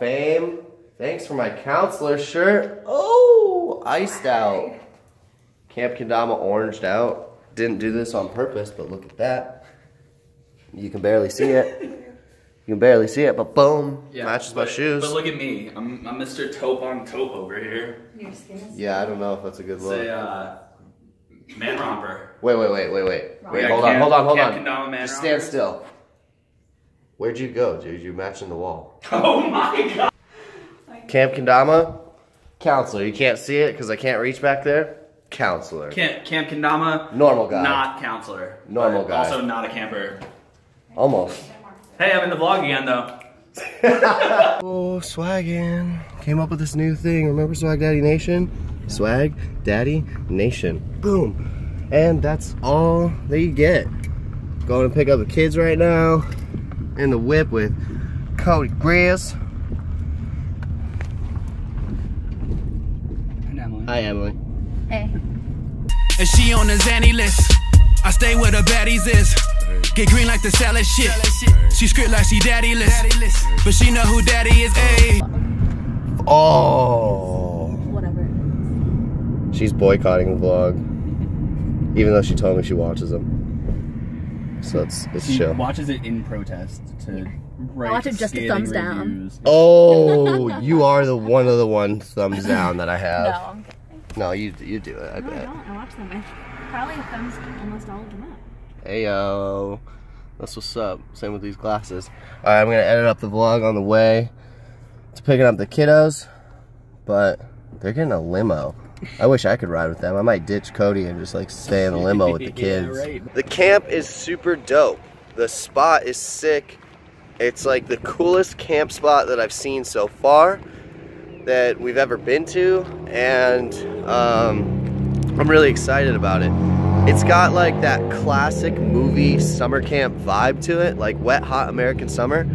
fame? Thanks for my counselor shirt. Oh, iced out. Camp Kendama oranged out. Didn't do this on purpose, but look at that. You can barely see it. You can barely see it, but boom, matches my shoes. But look at me. I'm, I'm Mr. Taupe on Taupe over here. Your skin yeah, I don't know if that's a good look. Say, uh, man romper. Wait, wait, wait, wait, wait. Wait, Yeah, hold on, hold on, hold Camp on. Man Just stand romper. still. Where'd you go, dude? You matching the wall. Oh my god. Camp Kendama, counselor. You can't see it because I can't reach back there. Counselor. Camp, Camp Kendama. Normal guy. Not counselor. Normal guy. Also not a camper. Almost. Hey, I'm in the vlog again though. Oh, swaggin'. Came up with this new thing. Remember Swag Daddy Nation? Swag Daddy Nation. Boom. And that's all that you get. Going to pick up the kids right now. In the whip with Cody Grizz. Hi, Emily. Hey. And she on the Zanny list. I stay where the baddies is. Get green like the salad shit. She script like she daddy list. But she know who daddy is, ayy. Oh. Whatever. She's boycotting the vlog. Even though she told me she watches them. So it's, it's She chill. watches it in protest to write watch it just a scathing thumbs down. reviews. Oh, you are the one of the one thumbs down that I have. No, I'm kidding. No, you you do it. I No, I bet. don't. I watch them. I probably thumbs almost all of them up. Hey yo, that's what's up. Same with these glasses. All right, I'm gonna edit up the vlog on the way to picking up the kiddos, but they're getting a limo. I wish I could ride with them. I might ditch Cody and just like stay in the limo with the Yeah, kids. right. The camp is super dope. The spot is sick. It's like the coolest camp spot that I've seen so far that we've ever been to, and um, I'm really excited about it. It's got like that classic movie summer camp vibe to it, like Wet Hot American Summer.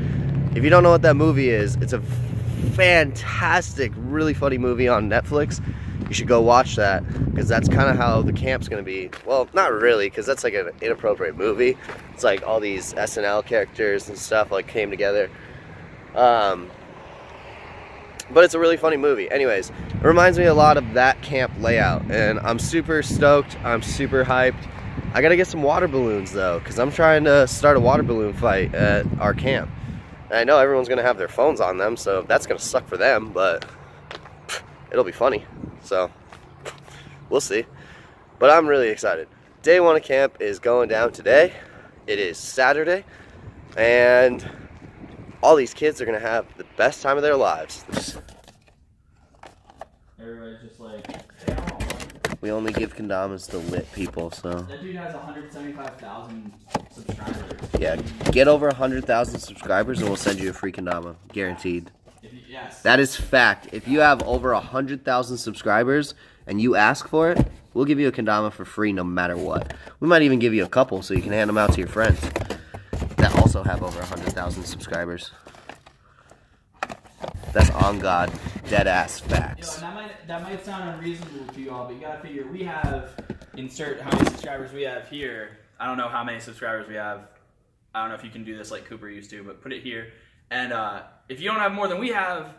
If you don't know what that movie is, it's a fantastic, really funny movie on Netflix. You should go watch that because that's kind of how the camp's gonna be. Well, not really, because that's like an inappropriate movie. It's like all these SNL characters and stuff like came together. Um, but it's a really funny movie. Anyways, it reminds me a lot of that camp layout, and I'm super stoked. I'm super hyped. I gotta get some water balloons though, because I'm trying to start a water balloon fight at our camp. And I know everyone's gonna have their phones on them, so that's gonna suck for them, but it'll be funny. So we'll see. But I'm really excited. Day one of camp is going down today. It is Saturday, and all these kids are gonna have the best time of their lives. Everybody's just like, hey, I want one. We only give condoms to lit people, so That dude has 175,000 subscribers. yeah. Get over 100,000 subscribers and we'll send you a free condom. Guaranteed. If you, yes. That is fact. If you have over 100,000 subscribers and you ask for it, we'll give you a condom for free no matter what. We might even give you a couple so you can hand them out to your friends that also have over 100,000 subscribers. That's on God, dead ass facts. and that might that might sound unreasonable to you all, but you gotta figure we have insert how many subscribers we have here. I don't know how many subscribers we have. I don't know if you can do this like Cooper used to, but put it here. And uh, if you don't have more than we have,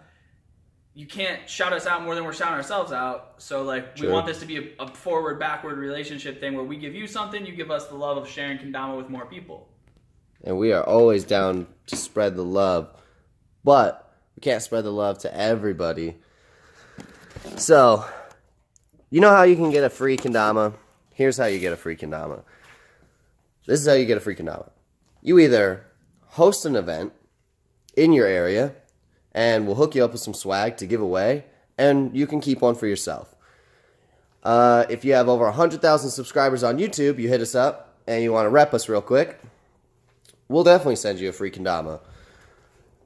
you can't shout us out more than we're shouting ourselves out. So like we want this to be a, a forward backward relationship thing where we give you something, you give us the love of sharing Kendama with more people. And we are always down to spread the love. But we can't spread the love to everybody. So, you know how you can get a free kendama? Here's how you get a free kendama. This is how you get a free kendama. You either host an event in your area, and we'll hook you up with some swag to give away, and you can keep one for yourself. Uh, if you have over 100,000 subscribers on YouTube, you hit us up, and you want to rep us real quick, we'll definitely send you a free kendama.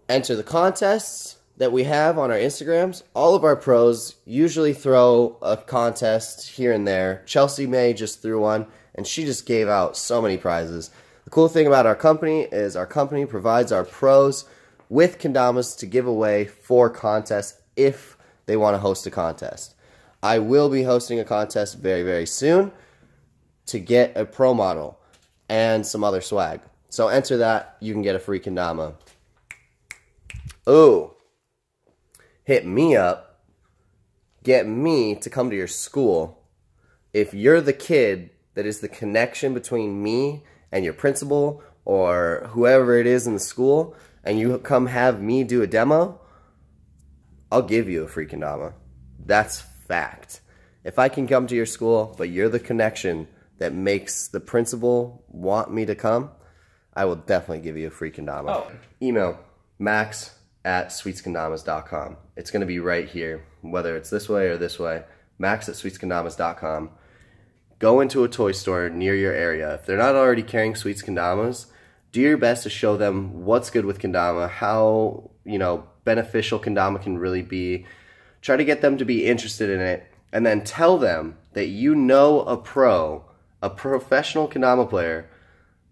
Enter the contests that we have on our Instagrams. All of our pros usually throw a contest here and there. Chelsea May just threw one, and she just gave out so many prizes. The cool thing about our company is our company provides our pros with kendamas to give away for contests if they want to host a contest. I will be hosting a contest very, very soon to get a pro model and some other swag. So enter that, you can get a free kendama. Ooh, hit me up, get me to come to your school. If you're the kid that is the connection between me and your principal or whoever it is in the school, and you come have me do a demo, I'll give you a free kendama. That's fact. If I can come to your school, but you're the connection that makes the principal want me to come, I will definitely give you a free kendama. Oh. Email max at sweetskendamas.com. It's going to be right here, whether it's this way or this way. Max at sweetskendamas.com. Go into a toy store near your area. If they're not already carrying sweets kendamas, do your best to show them what's good with kendama, how, you know, beneficial kendama can really be. Try to get them to be interested in it and then tell them that you know a pro, a professional kendama player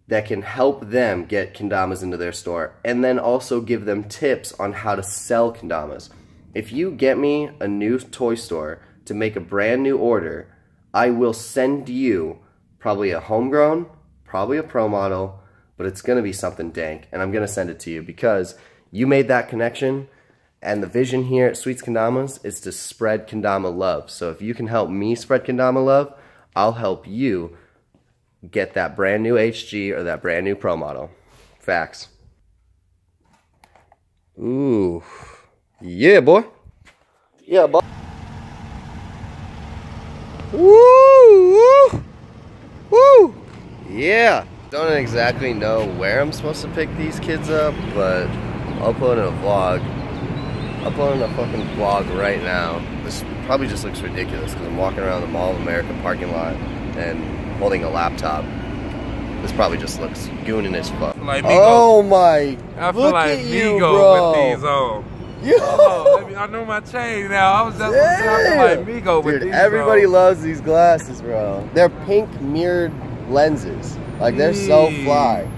that can help them get kendamas into their store and then also give them tips on how to sell kendamas. If you get me a new toy store to make a brand new order, I will send you probably a homegrown, probably a pro model, but it's going to be something dank and I'm going to send it to you because you made that connection and the vision here at Sweets Kendamas is to spread kendama love. So if you can help me spread kendama love, I'll help you get that brand new HG or that brand new Pro model. Facts. Ooh. Yeah, boy. Yeah, boy. Woo! Woo! Woo! Yeah. Don't exactly know where I'm supposed to pick these kids up, but I'll put in a vlog. In a fucking vlog right now. This probably just looks ridiculous because I'm walking around the Mall of America parking lot and holding a laptop. This probably just looks gooning as fuck. like oh my! I feel look like at you, bro. with these on. Yo! Oh, let me, I know my chain now. I was just gonna say, I feel like Migo with Dude, these everybody on. loves these glasses, bro. They're pink mirrored lenses. Like they're so fly.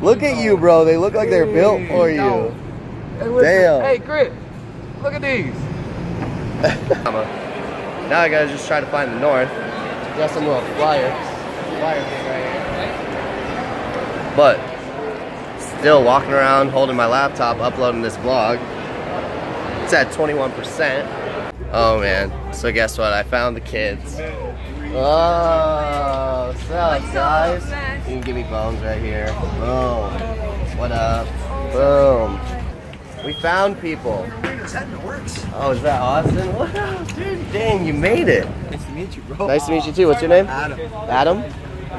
Look at you, bro. They look like they're built for you. Hey, Damn. Hey, Grit, look at these. now I gotta just try to find the north. Got some little flyer. Flyer thing right here. But still walking around holding my laptop, uploading this vlog. It's at 21%. Oh man. So guess what? I found the kids. Oh, what's up, guys? You can give me bones right here. Boom. What up? Boom. We found people. Oh, is that Austin? What up, dude? Dang, you made it. Nice to meet you, bro. Nice to meet you too. What's your name? Adam. Adam?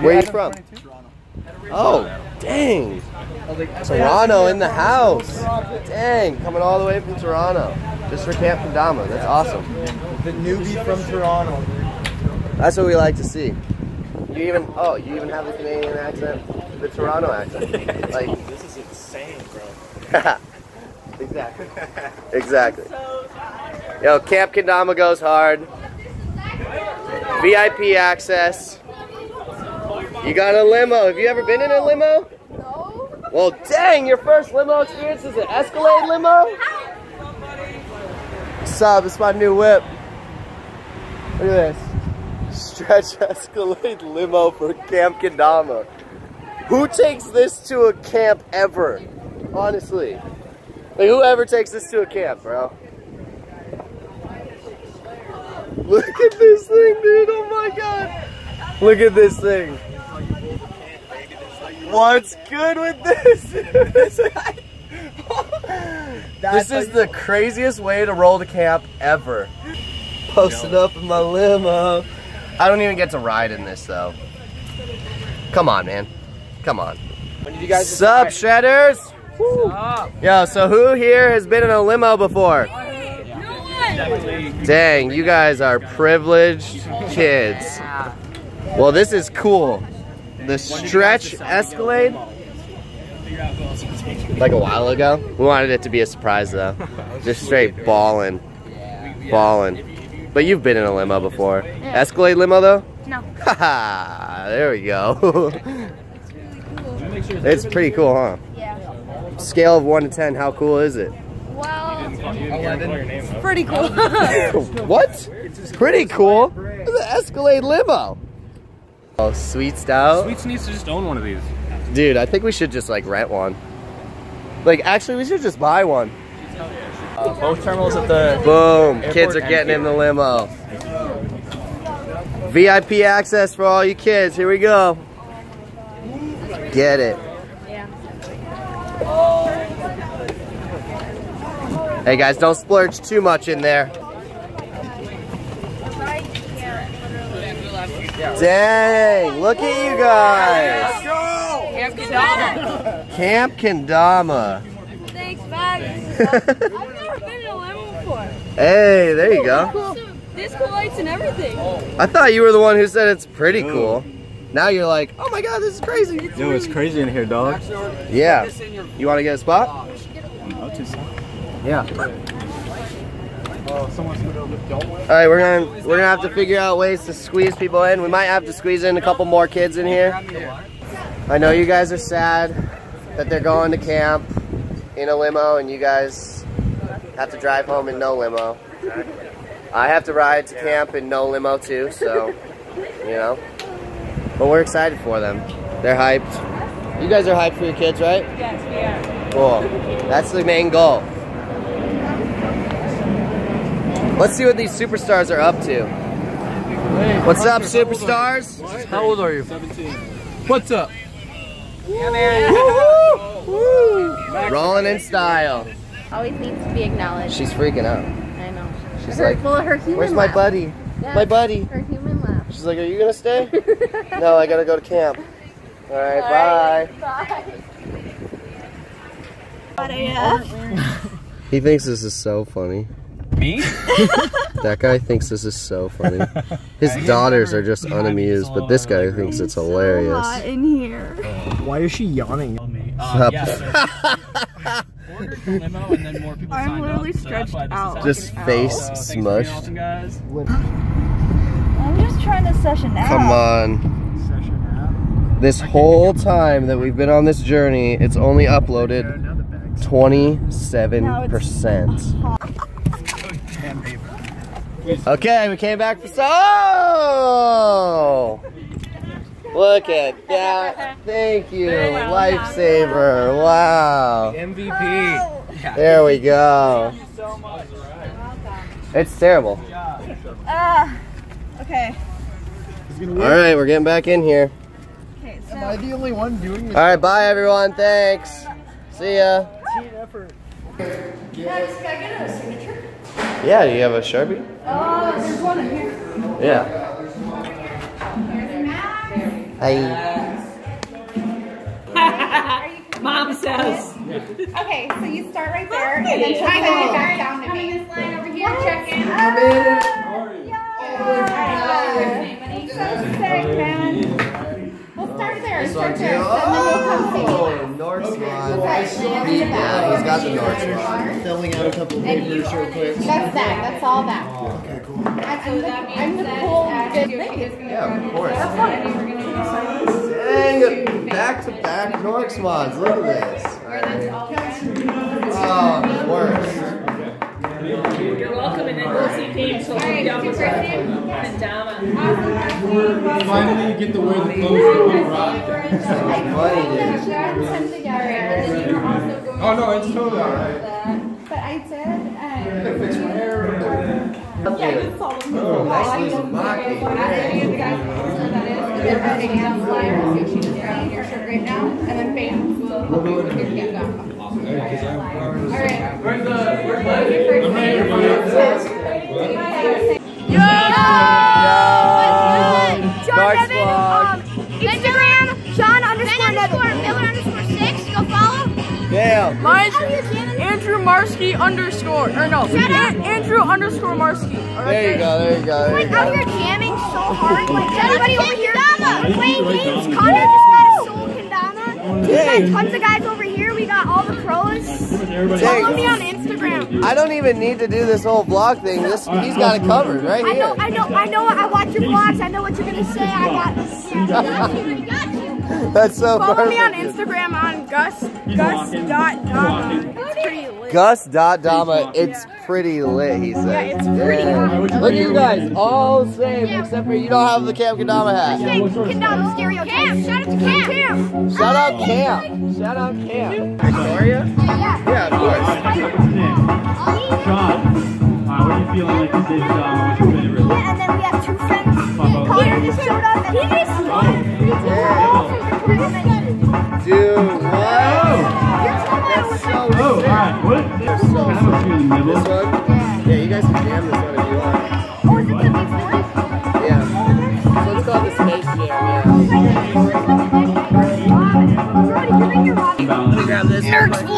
Where are you from? Toronto. Oh, dang. Toronto in the house. Dang, coming all the way from Toronto. Just for Camp Kendama. That's awesome. The newbie from Toronto. That's what we like to see. You even, oh, you even have the Canadian accent, the Toronto accent. Like, This is insane, bro. exactly. Exactly. Yo, Camp Kendama goes hard. VIP access. You got a limo. Have you ever been in a limo? No. Well, dang, your first limo experience is an Escalade limo? What's up? It's my new whip. Look at this. Stretch Escalade limo for Camp Kendama. Who takes this to a camp ever? Honestly. Like, whoever takes this to a camp, bro. Look at this thing, dude. Oh my god. Look at this thing. What's good with this? this is the craziest way to roll to camp ever. Posted up in my limo. I don't even get to ride in this though. Come on, man. Come on. When did you guys Sup, shredders? Yo, so who here has been in a limo before? Dang, you guys are privileged kids. Well, this is cool. The stretch Escalade. Like a while ago. We wanted it to be a surprise though. Just straight ballin'. Ballin'. But you've been in a limo before. Escalade limo though? No. Haha, there we go. It's really cool. it's pretty cool, huh? Yeah. Scale of 1 to 10, how cool is it? Well, it's pretty cool. what? Pretty cool. It's an Escalade limo. Oh, sweet stout. Sweets needs to just own one of these. Dude, I think we should just like rent one. Like, actually, we should just buy one. Uh, both terminals at the Boom. Kids are getting in the limo. VIP access for all you kids. Here we go. Get it. Hey guys, don't splurge too much in there. Dang, look at you guys. Camp Kendama. Thanks, Max. I've never been in a limo before. Hey, there you go. Cool. This cool lights and everything. I thought you were the one who said it's pretty cool. Now you're like, oh my god, this is crazy. Yo, it's crazy in here, dog. Yeah. You want to get a spot? Yeah. All right, we're gonna we're gonna have to figure out ways to squeeze people in. We might have to squeeze in a couple more kids in here. I know you guys are sad that they're going to camp in a limo, and you guys have to drive home in no limo. I have to ride to camp in no limo too, so you know. But we're excited for them. They're hyped. You guys are hyped for your kids, right? Yes, we are. Cool. That's the main goal. Let's see what these superstars are up to. What's up, superstars? How old are you? 17. What's up? Rolling in style. Always needs to be acknowledged. She's freaking out. I know. She's her, like, well, her human Where's my laugh. buddy? Yeah, My buddy. Her human laugh. She's like, Are you gonna stay? no, I gotta go to camp. All right, bye. Bye. he thinks this is so funny. me. That guy thinks this is so funny. His daughters are just unamused, but this guy thinks it's hilarious. Hot in here. Why is she yawning? Uh, yeah, so ordered the limo and then more people I'm signed literally up, so that's stretched why this is out. Just face So, thanks for being smushed. awesome, guys. I'm just trying to session out. Come on. This whole time that we've been on this journey, it's only uploaded 27%. Okay, we came back for so. Look at that. Thank you. Lifesaver. Wow. MVP. There we go. It's terrible. Ah. okay. All right, we're getting back in here. Okay, Am I the only one doing this? All right, bye everyone. Thanks. See ya. Team effort. Yeah, do you have a Sharpie? uh, there's one in here. Yeah. Hi. Mom says. Okay, so you start right there and then she'll send it back down to me. this line over here, check in. So sick, man. We'll start there. Start there. And then you'll come see me. Oh, Norseman. Okay. Yeah, he's got the Norseman. Filling out a couple papers real quick. That's that. That's all that. Okay, cool. I'm the, I'm the cool, good thing. Yeah, of course. Dang, back to back Norsemon's. Look at this. Oh, the worst. You're welcome, and then we'll see Kane, so we'll down with that. And Dama. Finally, you get to wear the clothes that won't rot. Funny, dude. Come together. And then you were also Oh no, it's totally alright. But I did. Fix my hair. Um, yeah, you saw them. Oh, nice losing my cake. And then her name flyer, so just got on your shirt right now, and then bam, we'll get done. All right. Where's the, where's Your first name. Darts. Instagram, John underscore Miller underscore six. Go follow. Damn. Mine's Andrew Marsky underscore, or no, An- Andrew underscore Marsky. There you go, there you go, there you Out go. here jamming so hard. Like everybody over here playing games. Connor just got a soul kendama. We got tons of guys over here. We got all the pros. Follow me on Instagram. I don't even need to do this whole vlog thing. This he's got it covered right here. I know. I know, I know. I watch your vlogs. I know what you're gonna say. I got this. Yeah, got you. I got you. That's so Follow me on. Instagram on Gus Gus dot Dama. It's pretty. Gus Dot Dama, it's pretty lit, he says. Yeah, it's pretty Yeah. Look at you guys, all the same, except for you don't have the Camp Kendama hat. Kendama stereotype. Cam, shout out to Cam. Cam. Shout out Cam. Shout out Cam. Victoria? Yeah. Yeah, of course. Sean, uh, what are you feeling like this is? Um, what's your favorite? Yeah, and then we have two friends. Connor just showed up and he just Dude, what? Oh, all right. What? I the middle? This one? Yeah, you guys can jam this one if you want. Yeah. So the Space Jam, yeah. Let me grab this. Nerds cool.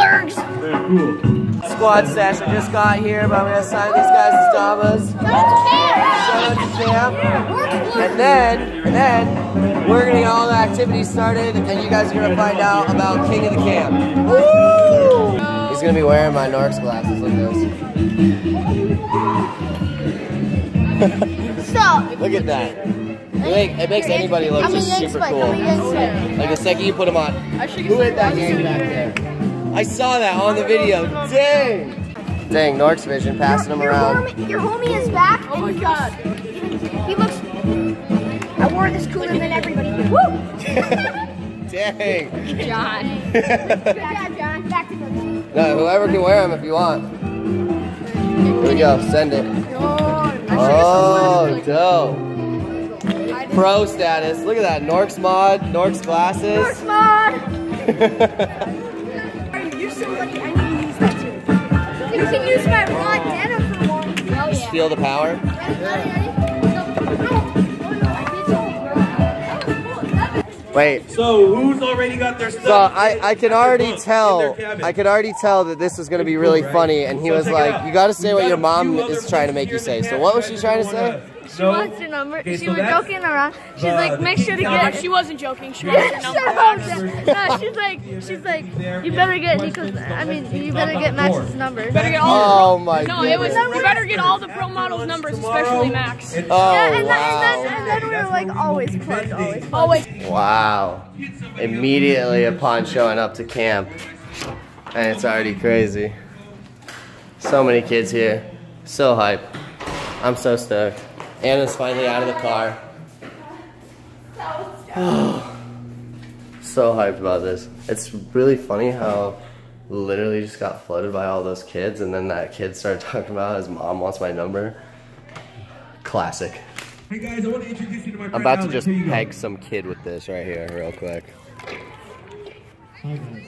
Squad session just got here, but I'm gonna sign these guys' Damas. Shout out to Cam. And then, and then, we're gonna get all the activities started, and you guys are gonna find out about King of the Camp. Woo! He's gonna be wearing my Norx glasses. Look at this. So, Look at that. It, make, it makes anybody look I'm just super cool. I'm a Yank Spike. Like the second you put them on. I Who hit that game back there? I saw that on the video. Dang! Dang, Norx Vision passing them around. homie, your homie is back. Oh my god. He looks. I wore this cooler than everybody. Woo! Dang. John. Good job, John. Back to the. No, whoever can wear them if you want. Here we go, send it. Oh, dope. Pro status. Look at that. Norx mod, Norx glasses. Come on. You're so lucky. I need to use that too. You can use my raw denim for one. Just feel the power. Wait. So who's already got their stuff? So I, I can already tell? I could already tell that this was gonna be really funny and he So was like. You gotta say We've what got your mom is trying to make you say. So what was she trying to say? She know? wants your number. Okay, she so was joking around. She's Uh, like, make sure to get. I- She wasn't joking. She wants your number. no, she's like, she's like, you better get Nico's. I mean, you better get Max's number. Better get all. Oh my No, it was. goodness. You better get all the pro models' numbers, especially Max. Oh Yeah, and, then, and, then, and then we were like always plugged, always. plugged. Always. Wow. Immediately upon showing up to camp. And it's already crazy. So many kids here. So hype. I'm so stoked. Anna's finally out of the car. so hyped about this. It's really funny how literally just got flooded by all those kids and then that kid started talking about his mom wants my number. Classic. Hey guys, I want to introduce you to my friend I'm about to Alex. just Here go. peg some kid with this right here real quick. Hi guys.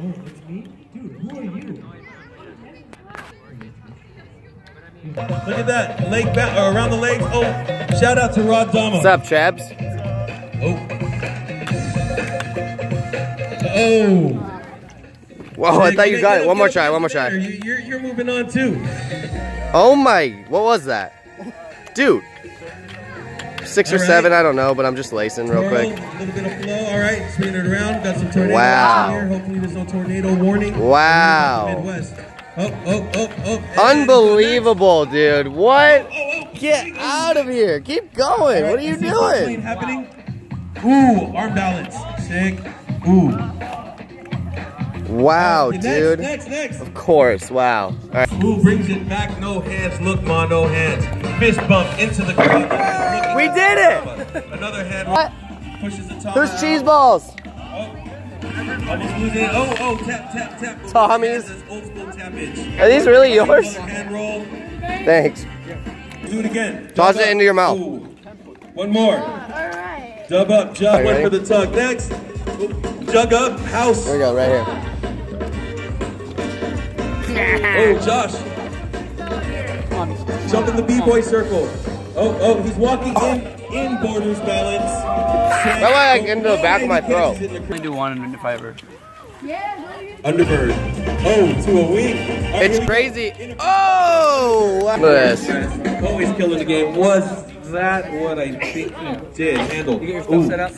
Oh, it's me? Dude, who are you? Look at that, leg back, or around the legs. Oh, shout out to Rod Dama. What's up, Chabs? Oh. Oh. Whoa, I thought you got it. One more try, one more try. You- You're, you're moving on too. Oh my, what was that? Dude. Six or seven, I don't know, but I'm just lacing real quick. A little bit of flow. All right, spin it around. Got some tornado Wow. Hopefully there's no tornado warning. Wow. Midwest. Oh, oh, oh, oh. Unbelievable, dude. What? Get out of here. Keep going. What are you Let's see what's doing? happening? Ooh, arm balance. Sick. Ooh. Wow, dude. Next, next. Of course, wow. All right. Who brings it back? No hands. Look, Ma, no hands. Fist bump into the crowd. We did it! Another hand What? pushes the top. Out. cheese balls? Almost losing it. Oh, oh, tap, tap, tap. Tommy's. That's Old school tappage. Are these really yours? Hand roll. Thanks. Do it again. Toss it into your mouth. Ooh. One more. Oh, alright. Jug up, jug. Are you One for the tug. Next. Jug up, house. There we go, right here. Oh, Josh. Jump in the B-boy circle. Oh, oh, he's walking in, in borders balance. That way I get into the back of my throat. Only do one in fiber. Underbird. Oh, to a week. All right, It's here we go. crazy. Oh! Look at this. Always killing the game. Was that what I think you did? Handle. You get your stuff set up?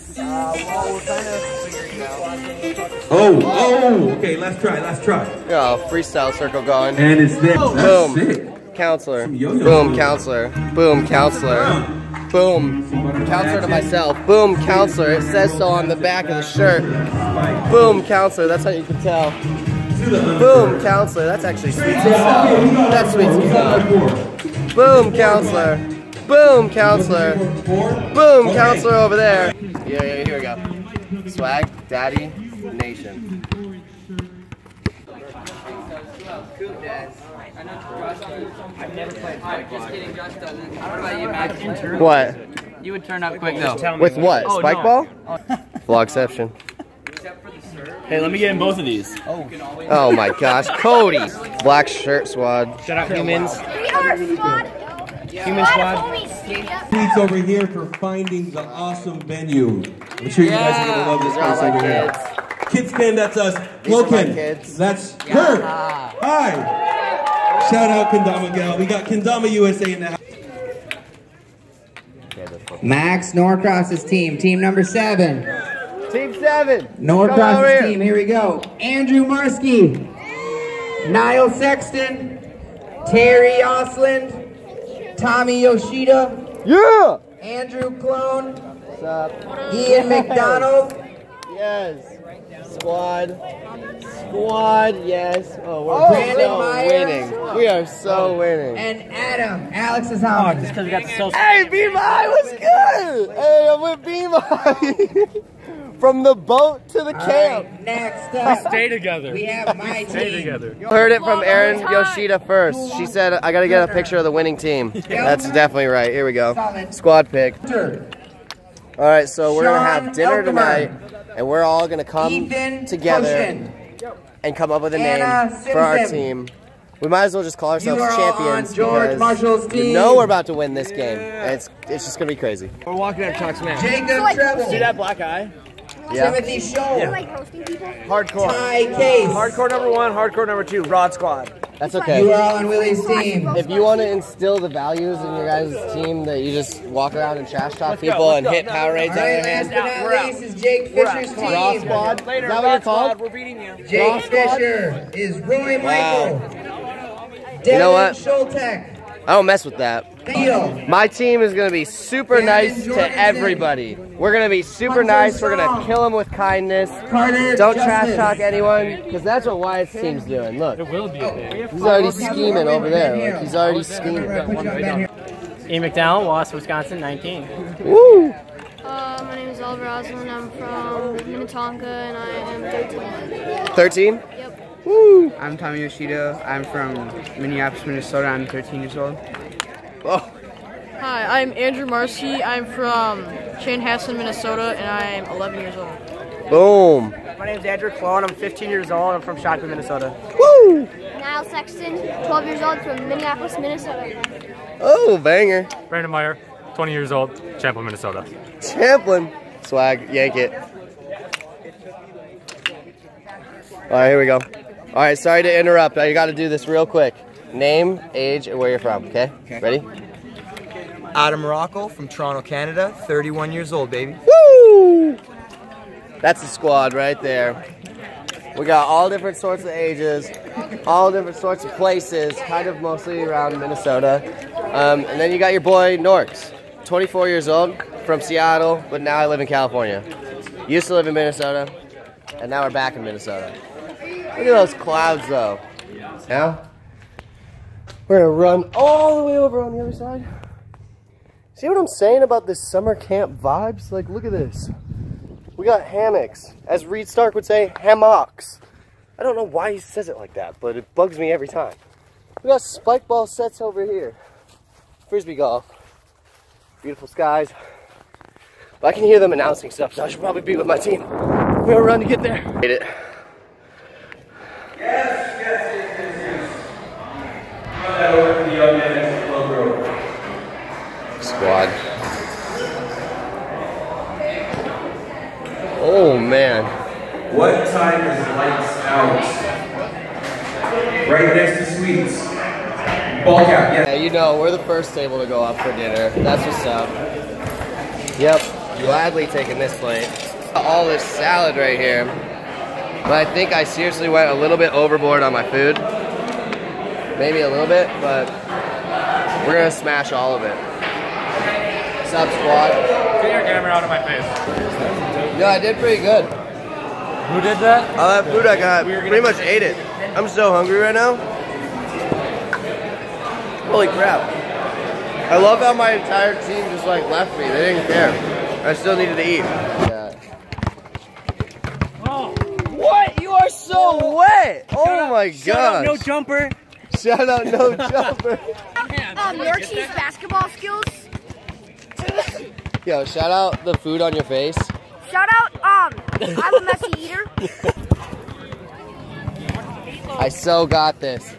Oh, oh, okay, last try, last try. Got a freestyle circle going. And it's there. Boom. That's sick. Counselor. Boom, counselor. Boom, counselor. Boom. Counselor to myself. Boom, counselor. It says so on the back of the shirt. Boom, counselor. That's how you can tell. Boom, counselor. That's actually sweet. That's sweet. Boom, counselor. Boom, counselor. Boom, counselor over there. Yeah, yeah, here we go. Swag, daddy, nation. What? You would turn up quick though. With what? Oh, Spike no. ball? Vlogception. Hey, let me get in both of these. Oh, oh my gosh, Cody. Black shirt squad. Shout out humans. We are squad. Human squad. Pete's over here for finding the awesome venue. I'm sure you guys are gonna love this These are all place over here. kids. Kids stand, that's us. These are Loken, that's her. Hi. Shout out Kendama Gal. We got Kendama USA in the house. Max Norcross's team, team number seven. Team seven. Come over Norcross's here. team, here we go. Andrew Marsky, Niall Sexton, Terry Osland, Tommy Yoshida, Yeah. Andrew Clone, What's up? Ian McDonald, Yes. Squad. Squad, yes. Oh, we're oh, Brandon so Myers. winning. We are so oh. winning. and Adam, Alex's home. Oh, just because we got the social. Hey, B-My was good. Hey, I'm with B-My. From the boat to the All camp. right, next up, Stay together. we have my Stay team. together. Heard it from Erin Yoshida first. She said, I gotta get a picture of the winning team. That's definitely right. Here we go. Squad pick. All right, so we're gonna have dinner tonight, and we're all gonna come Ethan together Koshin. and come up with a Anna name for our team. We might as well just call ourselves You are all champions on because Marshall's you team. know we're about to win this game. And it's it's just gonna be crazy. We're walking out of Chuck's man. Jacob Treble, See that black eye? Yeah. Timothy Scholl, like hosting people. Hardcore. Ty Case. Hardcore number one, hardcore number two, Rod Squad. That's You okay. are all on Willie's team. If you want to instill the values in your guys' team that you just walk around and trash talk people and hit Powerades All out of right, your last hand. but not least is Jake Fisher's Raw team. squad. Is that what you're called? We're beating you. Jake Fisher is Roy Michael. You know what? Devin Schultek. I don't mess with that. Theo. My team is gonna be super Darren nice to Jorgensen. everybody. We're gonna be super Hunter nice. We're gonna kill them with kindness. Carter Don't Justice. trash talk anyone, because that's what Wyatt's team's doing. Look, It will be a day. he's already scheming over there. Like he's already scheming. Ian McDowell, Wallace, Wisconsin, 19. Woo! Uh, my name is Oliver Osmond. I'm from Minnetonka and I am 13. 13. Yep. Woo! I'm Tommy Yoshida. I'm from Minneapolis, Minnesota. I'm 13 years old. Oh, Hi, I'm Andrew Marcy. I'm from Chanhassen, Minnesota, and I'm 11 years old. boom! My name's Andrew Clone. I'm 15 years old. I'm from Shotgun, Minnesota. Woo! Niall Sexton, 12 years old from Minneapolis, Minnesota. Oh, banger! Brandon Meyer, 20 years old, Champlin, Minnesota. Champlin. Swag, yank it. All right, here we go. All right, sorry to interrupt. I got to do this real quick. Name, age, and where you're from. Okay? Ready? Adam Rocco from Toronto, Canada. 31 years old, baby. Woo! That's the squad right there. We got all different sorts of ages, all different sorts of places, kind of mostly around Minnesota. Um, and then you got your boy Norx, 24 years old, from Seattle, but now I live in California. Used to live in Minnesota, and now we're back in Minnesota. Look at those clouds, though. Now, we're gonna run all the way over on the other side. See what I'm saying about this summer camp vibes? Like, look at this. We got hammocks. As Reed Stark would say, hammocks. I don't know why he says it like that, but it bugs me every time. We got spike ball sets over here. Frisbee golf. Beautiful skies. But I can hear them announcing stuff, so I should probably be with my team. We're gonna run to get there. Hit it. Squad. Oh man. What time is lights out? Right next to sweets. Ball cap, yeah. Yeah, you know, we're the first table to go up for dinner. That's what's up. Yep, gladly taking this plate. All this salad right here. But I think I seriously went a little bit overboard on my food. Maybe a little bit, but we're gonna smash all of it. Up, squad? Get your camera out of my face. Yeah, I did pretty good. Who did that? All that food I got, we pretty much ate it. I'm so hungry right now. Holy crap. I love how my entire team just like left me. They didn't care. I still needed to eat. Yeah. What? You are so wet! Oh my gosh. no jumper. Shout out no jumper. Um, Yorkshire basketball skills. Yo, shout out the food on your face. Shout out, um, I'm a messy eater. I so got this.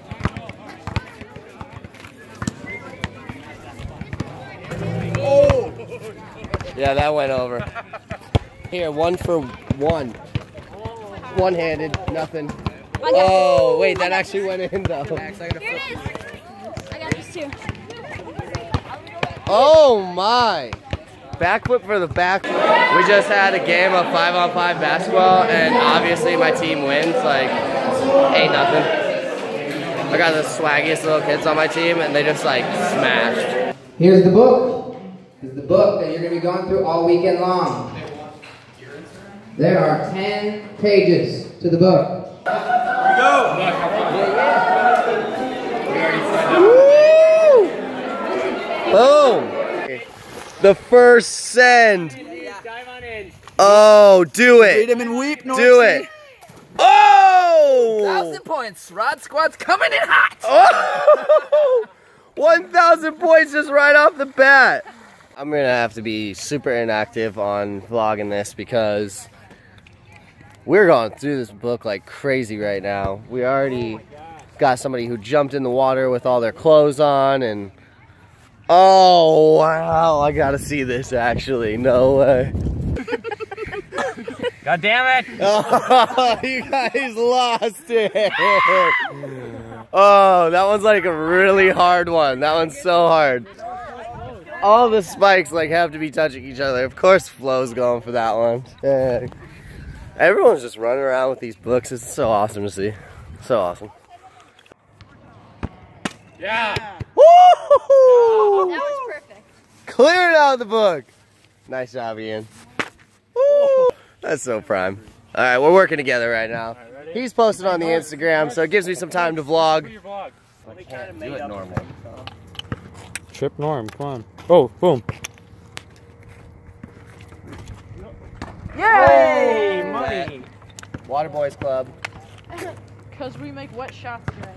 Oh! Yeah, that went over. Here, one for one. One-handed, nothing. I got Oh, wait, that actually went in though. Here it is. I got this too. Oh my! Backflip for the back. We just had a game of five on five basketball, and obviously my team wins. Like, ain't nothing. I got the swaggiest little kids on my team, and they just like smashed. Here's the book. Here's the book that you're going to be going through all weekend long. There are 10 pages to the book. Boom! The first send. Oh, do it. Beat him in weak, Do it. Oh! Thousand points. Rod Squad's coming in hot. Oh! 1,000 points just right off the bat. I'm gonna have to be super inactive on vlogging this because we're going through this book like crazy right now. We already got somebody who jumped in the water with all their clothes on and oh wow, I gotta see this actually. No way. God damn it. Oh, you guys lost it. Oh, that one's like a really hard one. That one's so hard. All the spikes like have to be touching each other. Of course, Flo's going for that one. Yeah. Everyone's just running around with these books. It's so awesome to see. So awesome. Yeah. Woo! That was perfect. Clearing out of the book. Nice job, Ian. Woo! That's so prime. All right, we're working together right now. He's posted on the Instagram, so it gives me some time to vlog. I can't do it normal. Trip Norm, come on. Oh, boom. Yay! Money. Water Boys Club. Because we make wet shots, guys.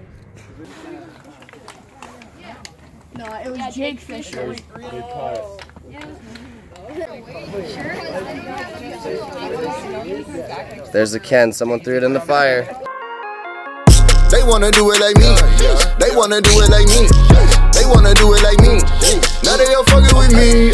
No, it was Jake Fisher. Oh. There's a Ken. Someone threw it in the fire. They wanna do it like me. They wanna do it like me. They wanna do it like me. Now they all fucking with me.